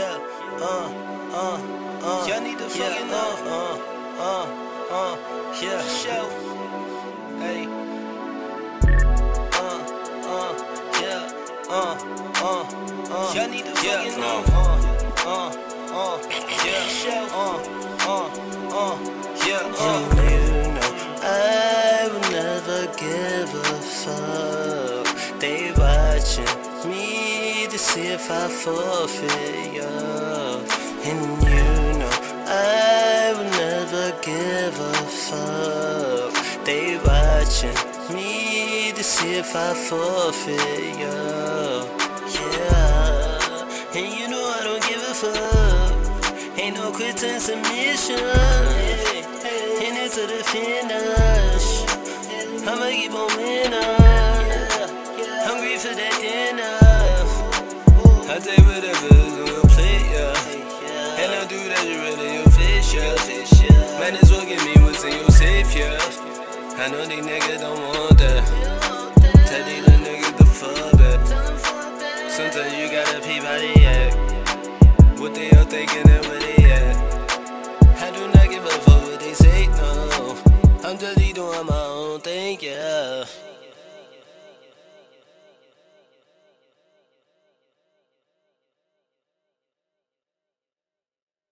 uh, uh. uh. Y'all need to fucking yeah, uh, uh, uh, uh, yeah. Show. Hey. Uh, uh, yeah, uh, uh, uh. Y'all need to yeah, fucking uh, know. uh, uh, uh, yeah, Show. uh, uh, uh, yeah, uh. you know I will never give a fuck. They watching me to see if I forfeit, yeah. And you know I will never give a fuck. They watching me to see if I forfeit, yeah. Yeah. And you know I don't give a fuck. Ain't no quit and submission. And it's to finish. I'ma keep on winning. I take whatever's on your plate, yeah. And I do that, you really yeah. Man, it's what give me what's in your safe, yeah. I know these niggas don't want that. Tell these little niggas to fuck that. Sometimes you gotta peep how they act. What they all thinking and where they at. I do not give a fuck what they say, no. I'm just doing my own thing, yeah.